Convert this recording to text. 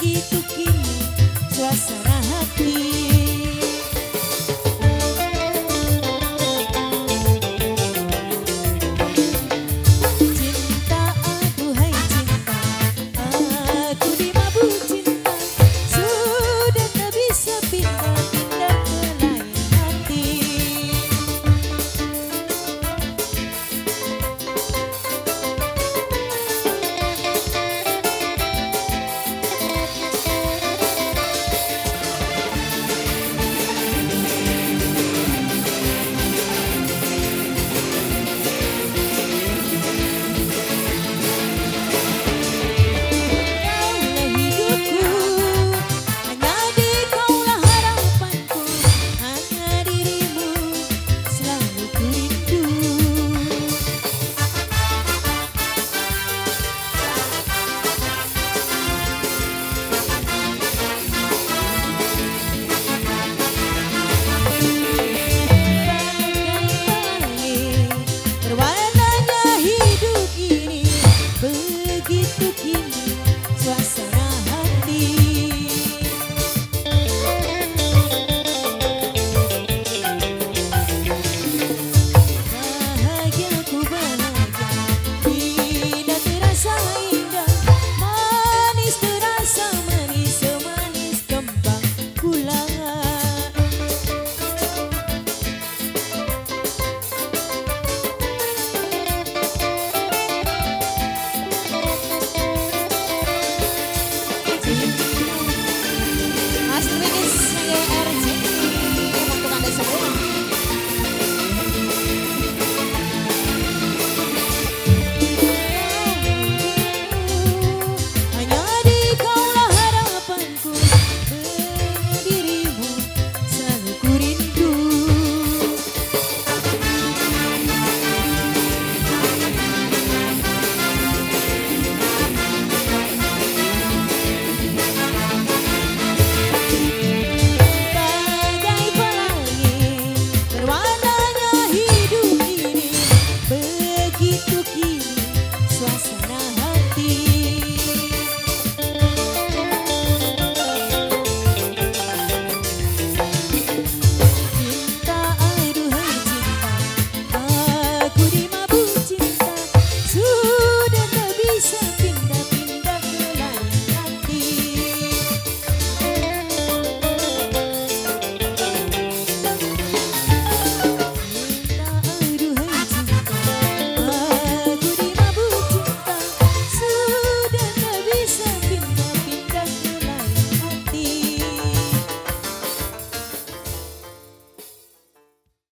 que tu